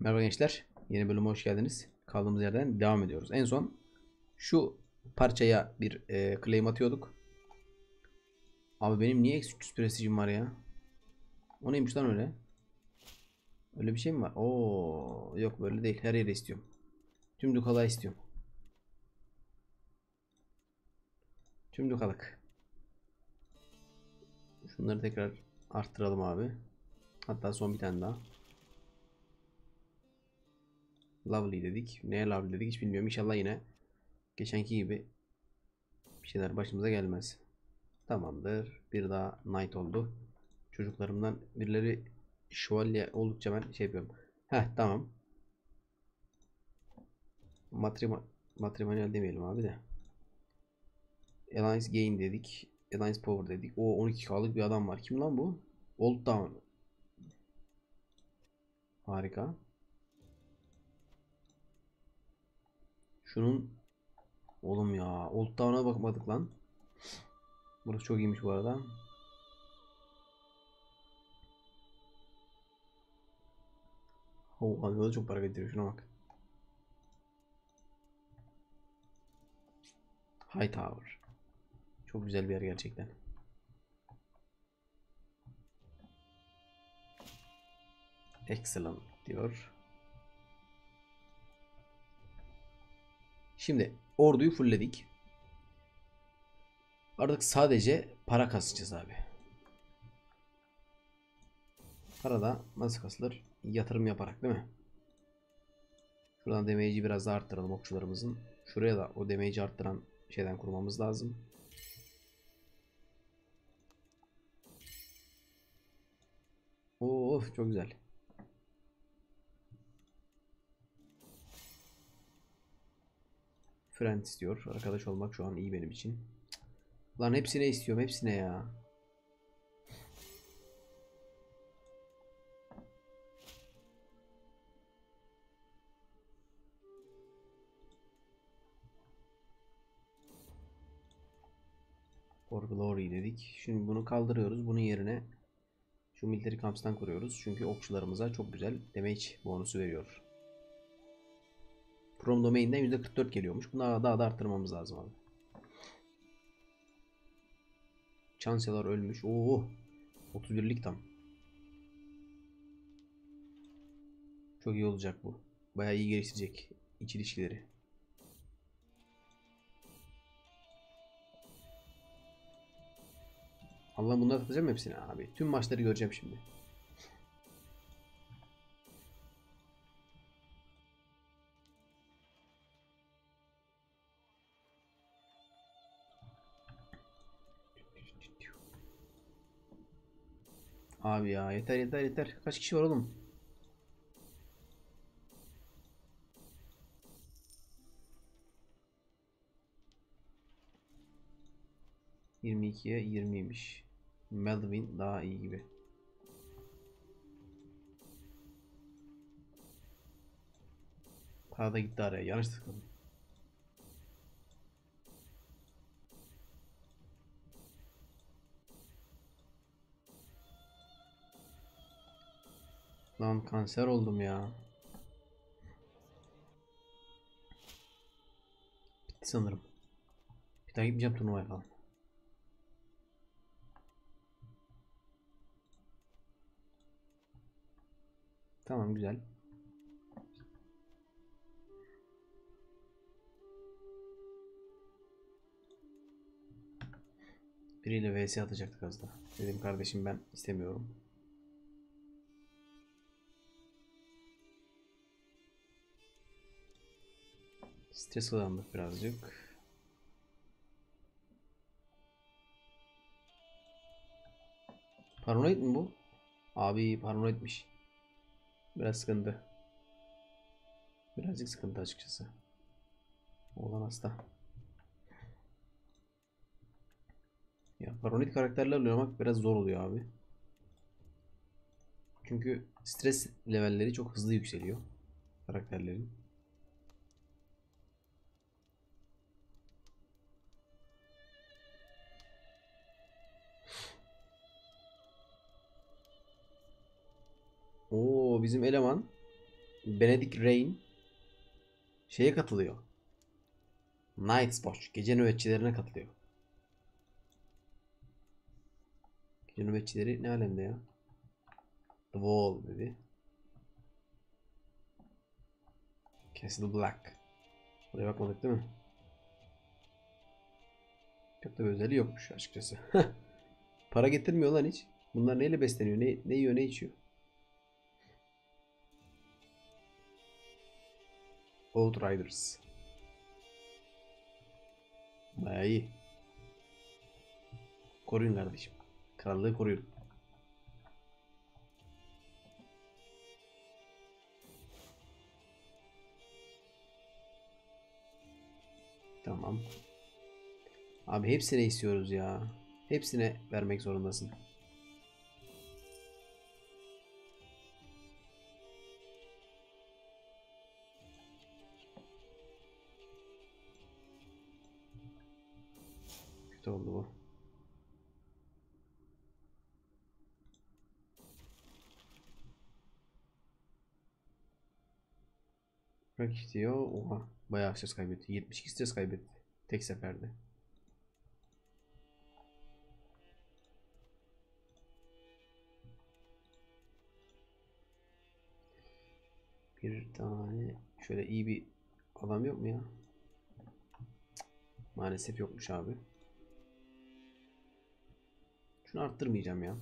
Merhaba gençler. Yeni bölüme hoş geldiniz. Kaldığımız yerden devam ediyoruz. En son şu parçaya bir e, claim atıyorduk. Abi benim niye eksi 300 prestijim var ya? O neymiş lan öyle? Öyle bir şey mi var? Oo, yok böyle değil. Her yere istiyorum. Tüm dukalığa istiyorum. Tüm dukalık. Şunları tekrar arttıralım abi. Hatta son bir tane daha. Lovely dedik. Neye lovely dedik hiç bilmiyorum. İnşallah yine geçenki gibi bir şeyler başımıza gelmez. Tamamdır. Bir daha night oldu. Çocuklarımdan birileri şövalye oldukça ben şey yapıyorum. Heh tamam. Matrima matrimonial demeyelim abi de. Alliance Gain dedik. Alliance Power dedik. O 12K'lık bir adam var. Kim lan bu? Old Town. Harika. Şunun oğlum ya Old Town'a bakmadık lan. Burası çok iyiymiş bu arada. Oh, da çok para getiriyor şuna bak. High Tower. Çok güzel bir yer gerçekten. Excellent diyor. Şimdi orduyu fullledik. Artık sadece para kasacağız abi. Para da nasıl kasılır? Yatırım yaparak değil mi? Şuradan damage'i biraz daha arttıralım okçularımızın. Şuraya da o damage'i arttıran şeyden kurmamız lazım. Of çok güzel. Friend istiyor. Arkadaş olmak şu an iyi benim için. Lan hepsine istiyorum. Hepsine ya. For Glory dedik. Şimdi bunu kaldırıyoruz. Bunun yerine şu Military Camps'tan kuruyoruz. Çünkü okçularımıza çok güzel damage bonusu veriyor. From Domain'den %44 geliyormuş. Bunları daha da arttırmamız lazım abi. Chancellor ölmüş. Oo. 31'lik tam. Çok iyi olacak bu. Bayağı iyi geliştirecek iç ilişkileri. Allah bunları atacağım hepsini abi. Tüm maçları göreceğim şimdi. Abi ya yeter yeter yeter. Kaç kişi var oğlum? Yirmi ikiye yirmiymiş. Melvin daha iyi gibi. Para da gitti araya. Yanlış tıkladım. Lan kanser oldum ya. Bitti sanırım. Bir daha gitmeyeceğim turnuvaya falan. Tamam güzel. Biriyle vs atacaktık az da. Dedim kardeşim ben istemiyorum. Stres kazandık birazcık. Paranoid mi bu? Abi paranoidmiş. Biraz sıkıntı. Birazcık sıkıntı açıkçası. Oğlan hasta. Ya paranoid karakterlerle oynamak biraz zor oluyor abi. Çünkü stres levelleri çok hızlı yükseliyor karakterlerin. Oo bizim eleman Benedict Rain şeye katılıyor. Night's Watch. Gece nöbetçilerine katılıyor. Gece nöbetçileri ne alemde ya? The Wall dedi. Castle Black. Buraya bakmadık değil mi? Çok da bir özelliği yokmuş açıkçası. Para getirmiyor lan hiç. Bunlar neyle besleniyor? Ne, ne yiyor ne içiyor? Outriders. Bayağı iyi. Koruyun kardeşim. Krallığı koruyun. Tamam. Abi hepsine istiyoruz ya. Hepsine vermek zorundasın. Kötü oldu bu. Bırak istiyor. Oha. Bayağı stres kaybetti. 72 stres kaybetti. Tek seferde. Bir tane şöyle iyi bir adam yok mu ya? Maalesef yokmuş abi. Şunu arttırmayacağım ya.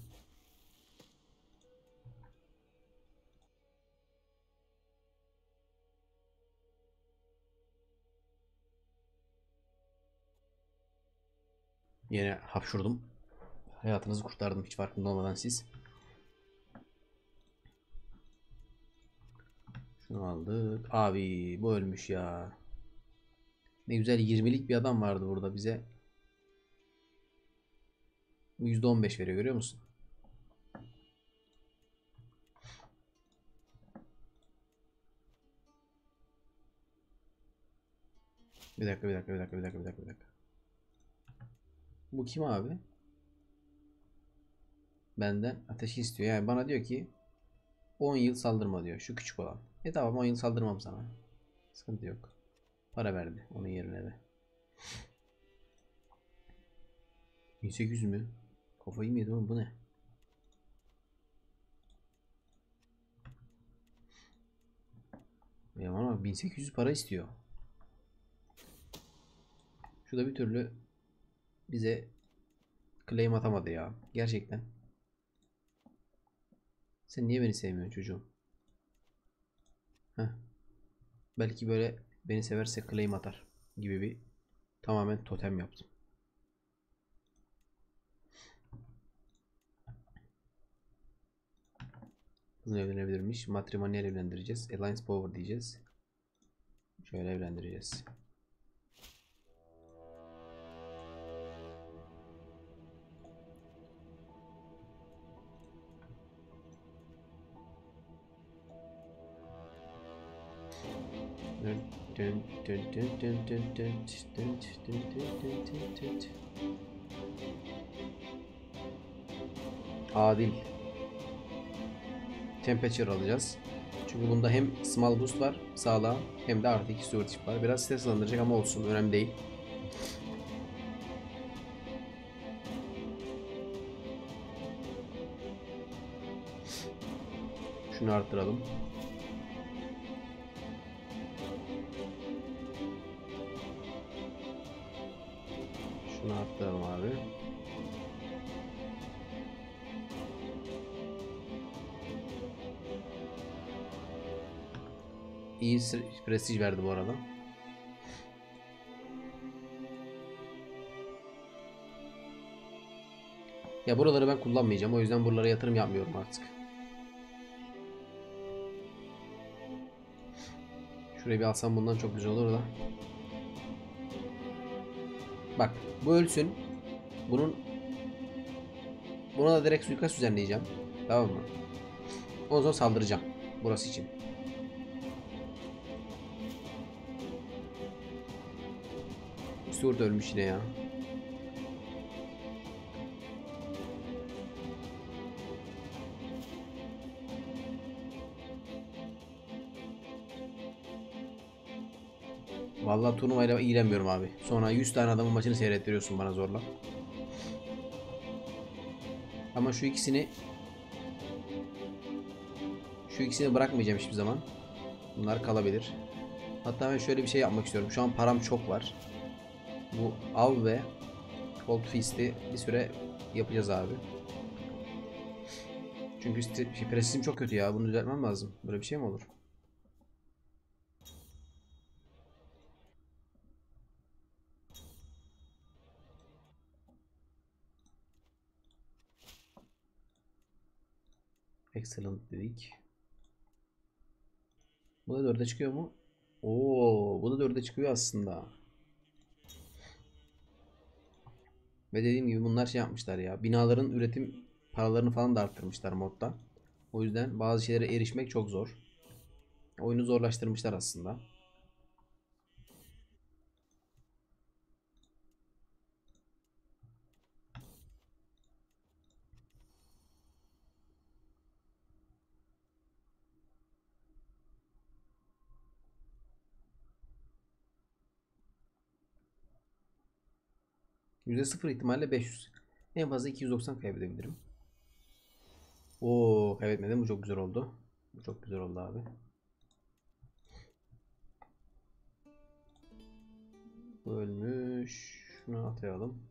Yine hapşurdum. Hayatınızı kurtardım hiç farkında olmadan siz. Şunu aldık. Abi bu ölmüş ya. Ne güzel 20'lik bir adam vardı burada bize. %15 veriyor görüyor musun? Bir dakika bir dakika bir dakika bir dakika bir dakika bir dakika. Bu kim abi? Benden ateşi istiyor. Yani bana diyor ki 10 yıl saldırma diyor. Şu küçük olan. E tamam 10 yıl saldırmam sana. Sıkıntı yok. Para verdi onun yerine de. 1800 mü? Kafayı mı yedi oğlum bu ne? Ya ama 1800 para istiyor. Şu da bir türlü bize claim atamadı ya. Gerçekten. Sen niye beni sevmiyorsun çocuğum? Heh. Belki böyle beni severse claim atar gibi bir tamamen totem yaptım. Kızın evlenebilirmiş. Matrimonyal evlendireceğiz. Alliance Power diyeceğiz. Şöyle evlendireceğiz. Adil. Temperature alacağız. Çünkü bunda hem small boost var sağlığa hem de artı 2 stewardship var. Biraz stres ama olsun önemli değil. Şunu arttıralım. İyi prestij verdi bu arada. Ya buraları ben kullanmayacağım. O yüzden buralara yatırım yapmıyorum artık. Şurayı bir alsam bundan çok güzel olur da. Bak bu ölsün. Bunun buna da direkt suikast düzenleyeceğim. Tamam mı? Ondan sonra saldıracağım. Burası için. Stewart ölmüş yine ya. Vallahi turnuvayla ilgilenmiyorum abi. Sonra 100 tane adamın maçını seyrettiriyorsun bana zorla. Ama şu ikisini şu ikisini bırakmayacağım hiçbir zaman. Bunlar kalabilir. Hatta ben şöyle bir şey yapmak istiyorum. Şu an param çok var. Bu av ve Cold Feast'i bir süre yapacağız abi. Çünkü şey, prestijim çok kötü ya. Bunu düzeltmem lazım. Böyle bir şey mi olur? Excellent dedik. Bu da 4'e çıkıyor mu? Oo, bu da 4'e çıkıyor aslında. Ve dediğim gibi bunlar şey yapmışlar ya. Binaların üretim paralarını falan da arttırmışlar modda. O yüzden bazı şeylere erişmek çok zor. Oyunu zorlaştırmışlar aslında. %0 ihtimalle 500. En fazla 290 kaybedebilirim. Oo kaybetmedim. Bu çok güzel oldu. Bu çok güzel oldu abi. Ölmüş. Şunu atayalım.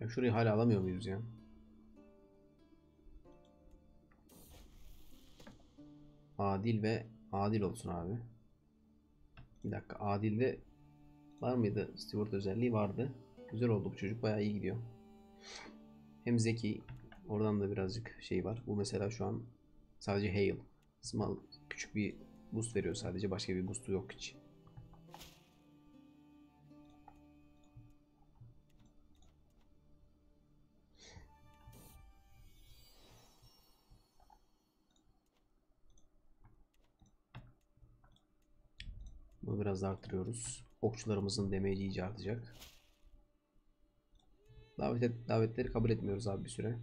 Ya şurayı hala alamıyor muyuz ya? Adil ve adil olsun abi. Bir dakika adilde var mıydı? Steward özelliği vardı. Güzel oldu bu çocuk bayağı iyi gidiyor. Hem zeki oradan da birazcık şey var. Bu mesela şu an sadece hail. Small küçük bir boost veriyor sadece başka bir boost'u yok hiç. Bunu biraz da arttırıyoruz. Okçularımızın damage'i iyice artacak. Davet et, davetleri kabul etmiyoruz abi bir süre.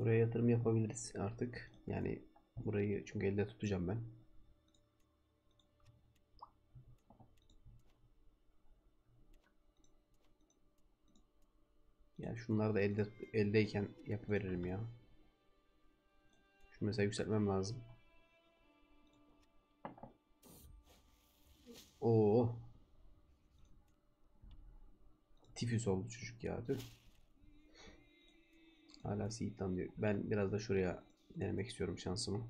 Buraya yatırım yapabiliriz artık. Yani burayı çünkü elde tutacağım ben. Ya şunları da elde eldeyken yapıveririm ya. Şu mesela yükseltmem lazım. Oo. Tifüs oldu çocuk ya. Tüh. Hala Seed'den diyor. Ben biraz da şuraya denemek istiyorum şansımı.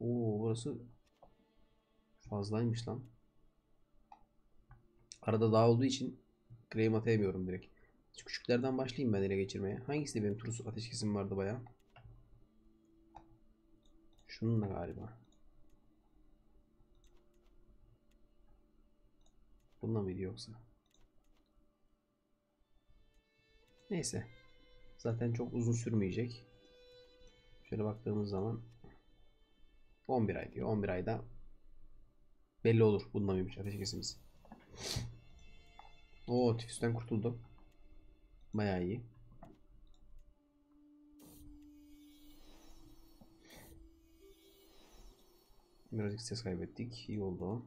Oo burası fazlaymış lan. Arada dağ olduğu için claim atayamıyorum direkt. Şu küçüklerden başlayayım ben ele geçirmeye. Hangisi de benim turus ateşkesim vardı baya. Şununla galiba. Bununla mıydı yoksa? Neyse. Zaten çok uzun sürmeyecek. Şöyle baktığımız zaman 11 ay diyor. 11 ayda belli olur. Bununla mıymış ateşkesimiz. Oo tifüsten kurtuldum. Bayağı iyi. Birazcık ses kaybettik. İyi oldu.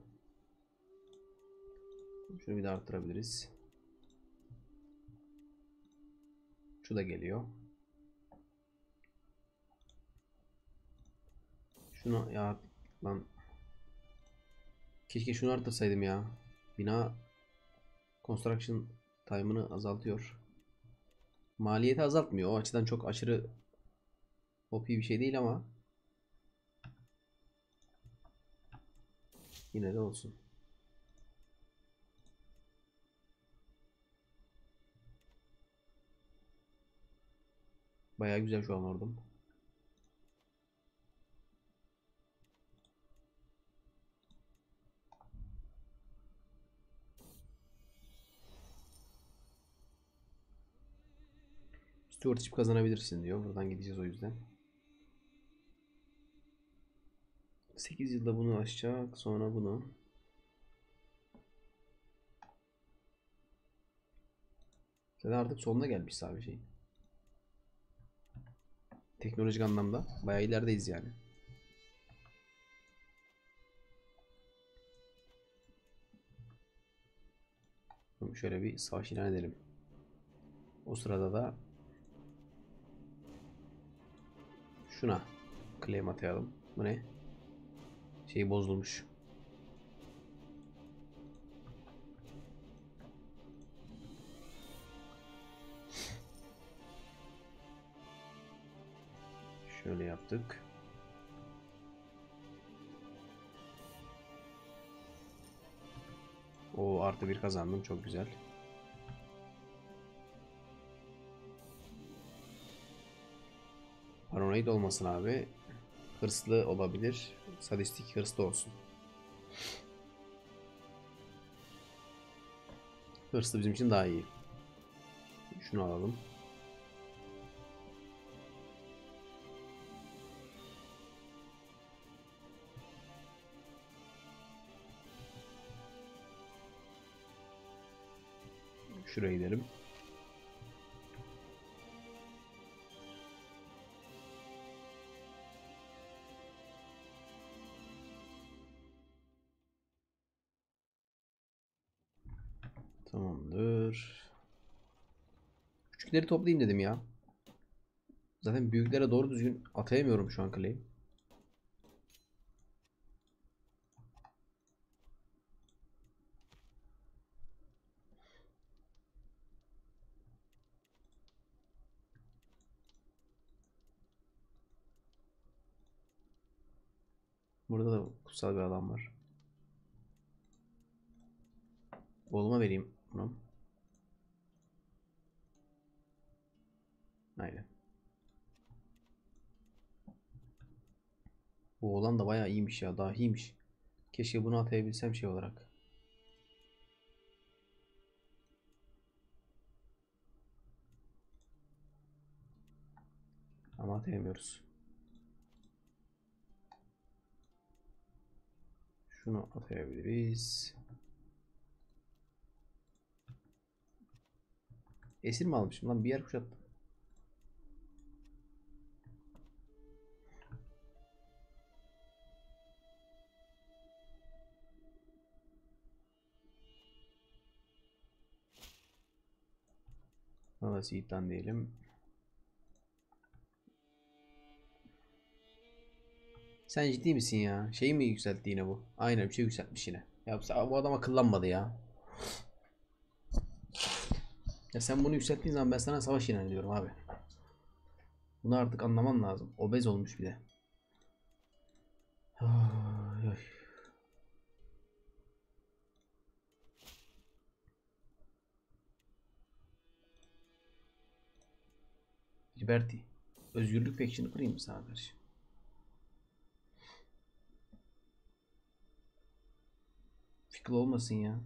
Şunu bir de arttırabiliriz. Şu da geliyor. Şunu ya lan keşke şunu arttırsaydım ya. Bina construction time'ını azaltıyor. Maliyeti azaltmıyor. O açıdan çok aşırı OP bir şey değil ama yine de olsun. Bayağı güzel şu an ordum. Stewardship kazanabilirsin diyor. Buradan gideceğiz o yüzden. 8 yılda bunu aşacak. Sonra bunu. Zaten artık sonuna gelmiş abi şey. Teknolojik anlamda bayağı ilerideyiz yani. Şöyle bir savaş ilan edelim. O sırada da şuna claim atayalım. Bu ne? Şey bozulmuş. Şöyle yaptık. O artı bir kazandım. Çok güzel. Paranoid olmasın abi. Hırslı olabilir. Sadistik hırslı olsun. Hırslı bizim için daha iyi. Şunu alalım. Şuraya gidelim. Tamamdır. Küçükleri toplayayım dedim ya. Zaten büyüklere doğru düzgün atayamıyorum şu an claim. Burada da kutsal bir alan var. Oğluma vereyim bunu. Aynen. Bu oğlan da bayağı iyiymiş ya. Dahiymiş. Keşke bunu atayabilsem şey olarak. Ama atayamıyoruz. Şunu atayabiliriz. Esir mi almışım lan? Bir yer kuşattım. Valla Seed'den diyelim. Sen ciddi misin ya? Şeyi mi yükseltti yine bu? Aynen bir şey yükseltmiş yine. Ya bu adam akıllanmadı ya. Ya sen bunu yükselttiğin zaman ben sana savaş ilan ediyorum abi. Bunu artık anlaman lazım. Obez olmuş bir de. Liberty. Özgürlük faction'ı kurayım mı sana karşı? Fikir olmasın ya.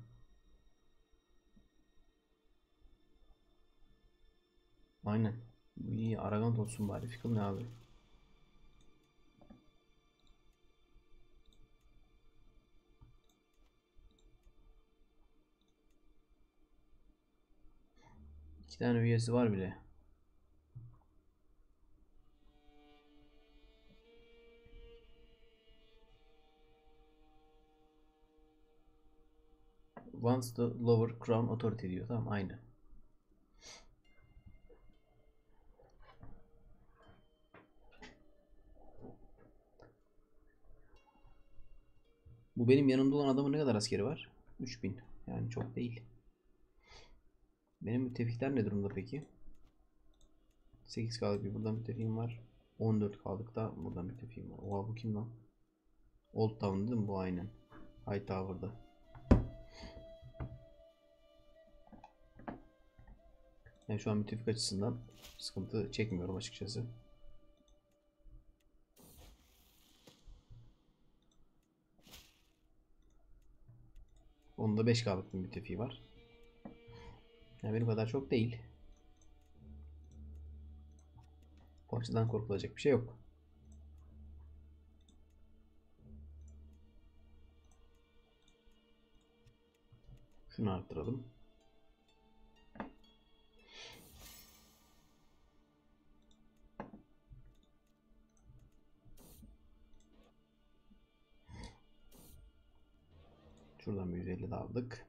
Aynen. İyi. Aragant olsun bari. Fikir ne abi? İki tane üyesi var bile. Once the lower crown authority diyor. Tamam aynı. Bu benim yanımda olan adamın ne kadar askeri var? 3000. Yani çok değil. Benim müttefikler ne durumda peki? 8 kaldık bir burada müttefiğim var. 14 kaldık da burada müttefiğim var. Oha bu kim lan? Old Town değil mi bu aynen. High Yani şu an müttefik açısından sıkıntı çekmiyorum açıkçası. Onda 5 K'lık bir müttefiği var. Yani benim kadar çok değil. O açıdan korkulacak bir şey yok. Şunu arttıralım. Şuradan bir 150 de aldık.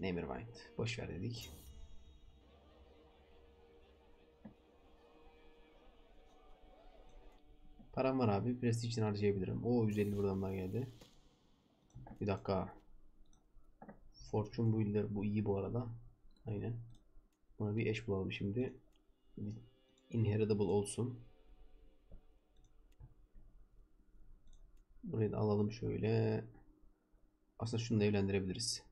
Nevermind. Boş ver dedik. Param var abi. Prestij için harcayabilirim. O 150 buradan daha geldi. Bir dakika. Fortune Builder bu iyi bu arada. Aynen. Buna bir eş bulalım şimdi. Inheritable olsun. Burayı da alalım şöyle. Aslında şunu da evlendirebiliriz.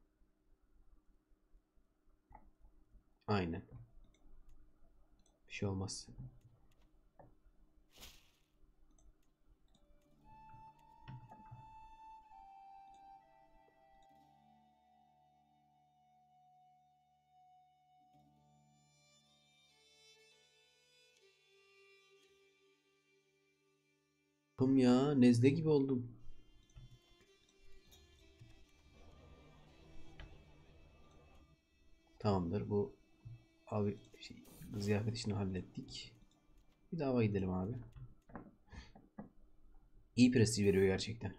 Aynen. Bir şey olmaz. Oğlum ya nezle gibi oldum. Tamamdır bu abi şey, ziyafet işini hallettik. Bir daha gidelim abi. İyi prestij veriyor gerçekten.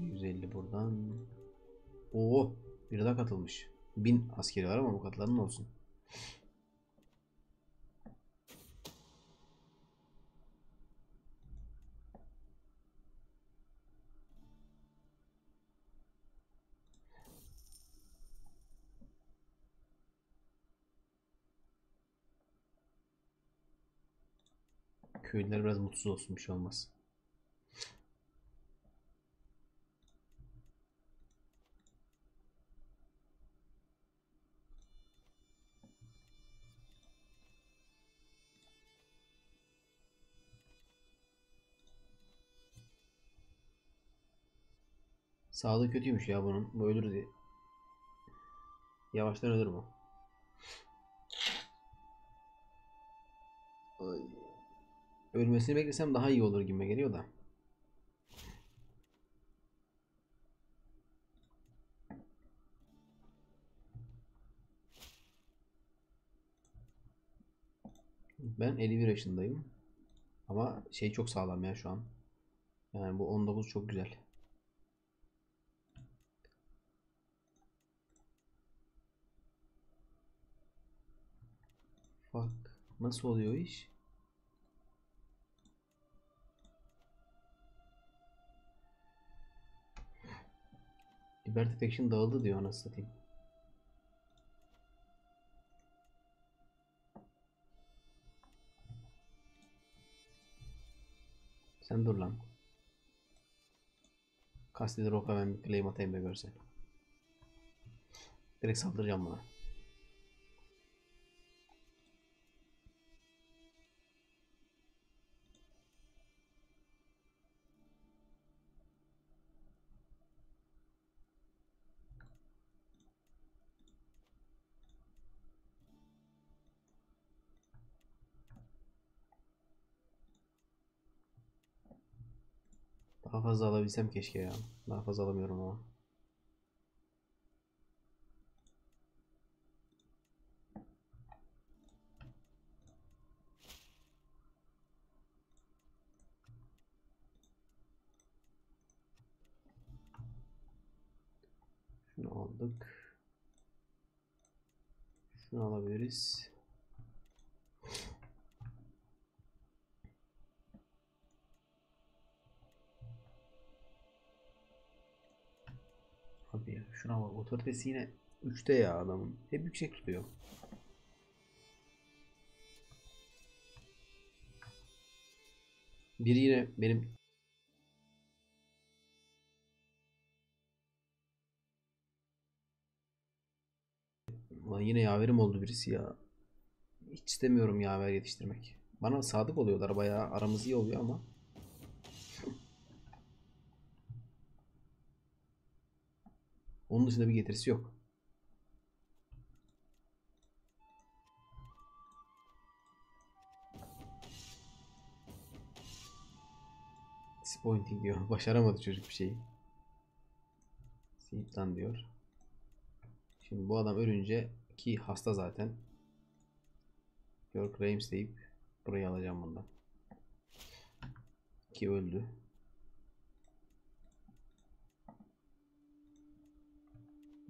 %150 buradan. Oo, bir daha katılmış. 1000 askeri var ama bu katların olsun. Köylüler biraz mutsuz olsun bir şey olmaz. Sağlığı kötüymüş ya bunun. Bu ölür diye. Yavaştan ölür bu. Ay. Ölmesini beklesem daha iyi olur gibi geliyor da. Ben 51 yaşındayım. Ama şey çok sağlam ya şu an. Yani bu 19 çok güzel. Fuck. Nasıl oluyor iş? Liberty Faction dağıldı diyor anasını satayım. Sen dur lan. Kastedi Rock'a ben bir claim atayım da görsen. Direkt saldıracağım buna. Daha fazla alabilsem keşke ya. Daha fazla alamıyorum ama. Şunu aldık. Şunu alabiliriz. Otoritesi yine 3'te ya adamın. Hep yüksek tutuyor. Biri yine benim Ulan yine yaverim oldu birisi ya. Hiç istemiyorum yaver yetiştirmek. Bana sadık oluyorlar bayağı aramız iyi oluyor ama. Onun dışında bir getirisi yok. Disappointing diyor. Başaramadı çocuk bir şeyi. Seyiptan diyor. Şimdi bu adam ölünce ki hasta zaten. York Reims deyip burayı alacağım bundan. Ki öldü.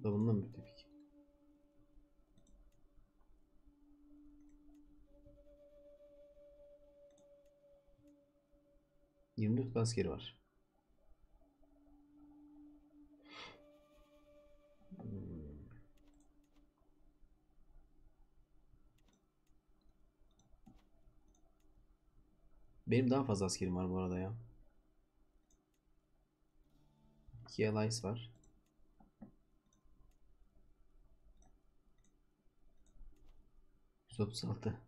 Da bundan müttefik. Yirmi dört askeri var. Hmm. Benim daha fazla askerim var bu arada ya. İki allies var. Yüz otuz altı.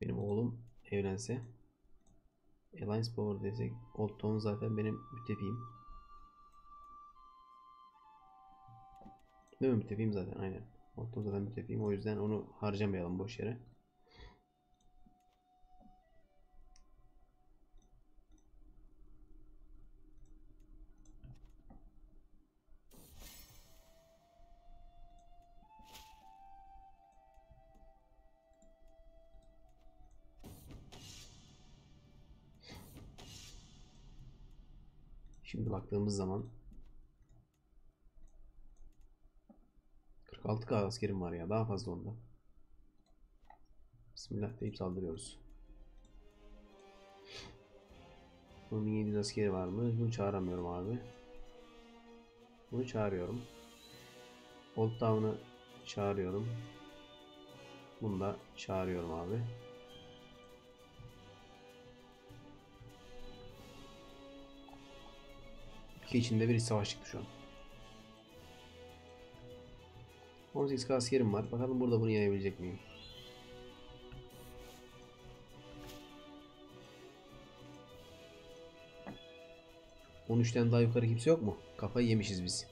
Benim oğlum evlense Alliance Power desek Old Town zaten benim müttefiğim. Değil mi müttefiğim zaten aynen. Old Town zaten müttefiğim o yüzden onu harcamayalım boş yere. Baktığımız zaman 46k askerim var ya daha fazla onda. Bismillah deyip saldırıyoruz. Bunun 1700 askeri var mı? Bunu çağıramıyorum abi. Bunu çağırıyorum. Old Town'u çağırıyorum. Bunu da çağırıyorum abi. Ülke içinde bir iç savaş çıktı şu an. 18 askerim var. Bakalım burada bunu yenebilecek miyim? On üçten daha yukarı kimse yok mu? Kafayı yemişiz biz.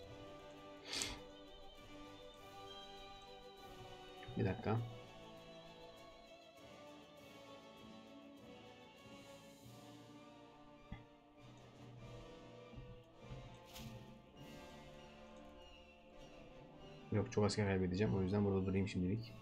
Bir dakika. Yok çok asker kaybedeceğim. O yüzden burada durayım şimdilik.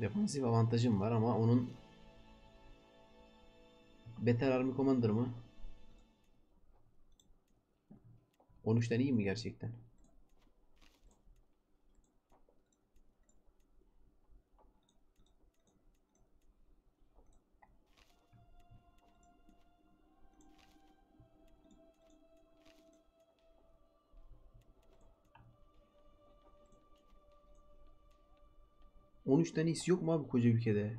Defansif avantajım var ama onun Better Army Commander mı? 13'ten iyi mi gerçekten? On üç tane iyisi yok mu abi koca ülkede?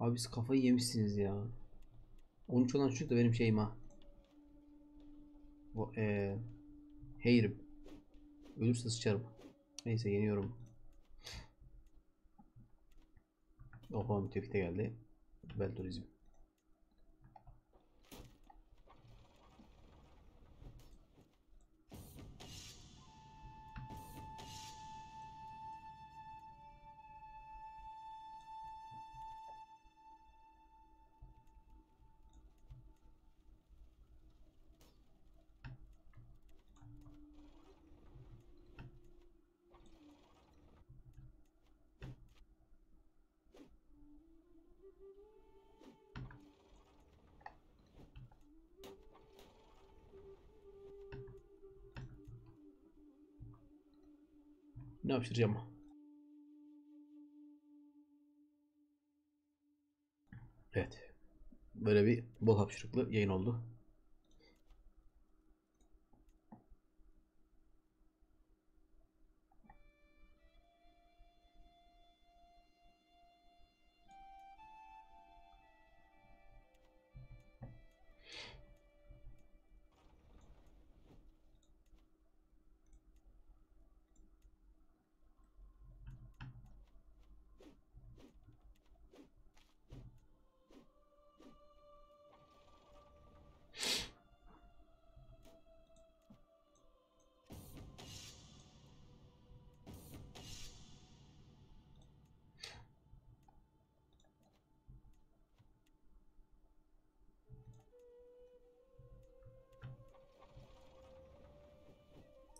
Abi siz kafayı yemişsiniz ya. 13 olan çocuk da benim şeyim ha. O, ee, Heyrim. Ölürse sıçarım. Neyse yeniyorum. Oha müttefik de geldi. Bel. Ne yapıştıracağım? Evet. Böyle bir bol hapşırıklı yayın oldu.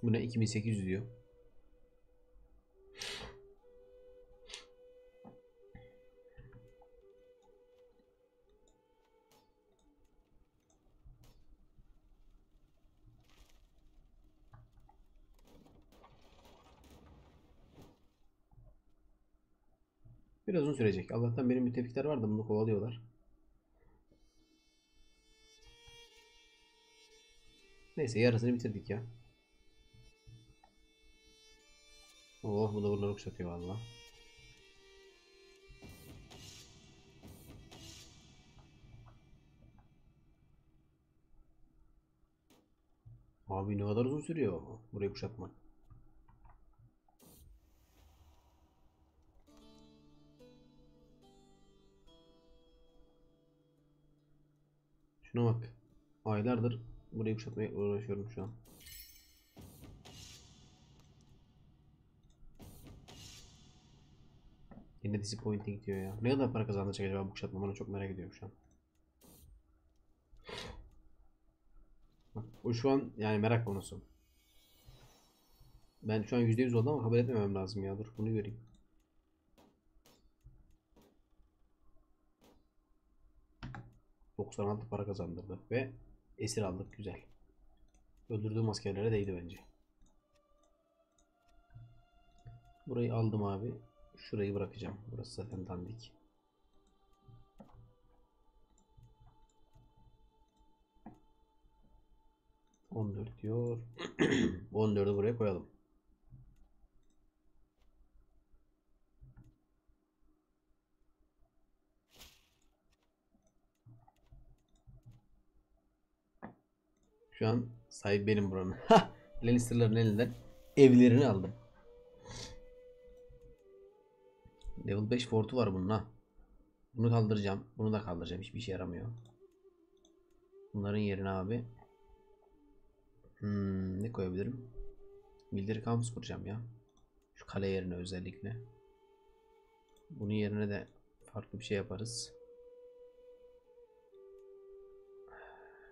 Bu ne? 2800 diyor. Biraz uzun sürecek. Allah'tan benim müttefikler var da bunu kovalıyorlar. Neyse yarısını bitirdik ya. Oh bu da buraları kuşatıyor valla. Abi ne kadar uzun sürüyor burayı kuşatmak. Şuna bak. Aylardır burayı kuşatmaya uğraşıyorum şu an. Yine disappointing diyor ya. Ne kadar para kazandıracak acaba bu kuşatma? Bana çok merak ediyorum şu an. O şu an yani merak konusu. Ben şu an %100 oldu ama kabul etmemem lazım ya. Dur bunu göreyim. ...96 para kazandırdı ve esir aldık güzel. Öldürdüğüm askerlere değdi bence. Burayı aldım abi. Şurayı bırakacağım. Burası zaten dandik. On dört diyor. 14'ü buraya koyalım. Şu an sahip benim buranın. Lannister'ların elinden evlerini aldım. Level 5 fortu var bunun ha. Bunu kaldıracağım. Bunu da kaldıracağım. Hiçbir işe yaramıyor. Bunların yerine abi hmm, ne koyabilirim? Bildiri kampüs kuracağım ya. Şu kale yerine özellikle. Bunun yerine de farklı bir şey yaparız.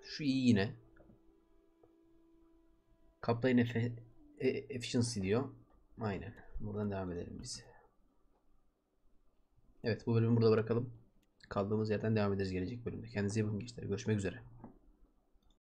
Şu iyi yine. Kaplayın efe, e, efficiency diyor. Aynen. Buradan devam edelim biz. Evet bu bölümü burada bırakalım. Kaldığımız yerden devam ederiz gelecek bölümde. Kendinize iyi bakın gençler. Görüşmek üzere.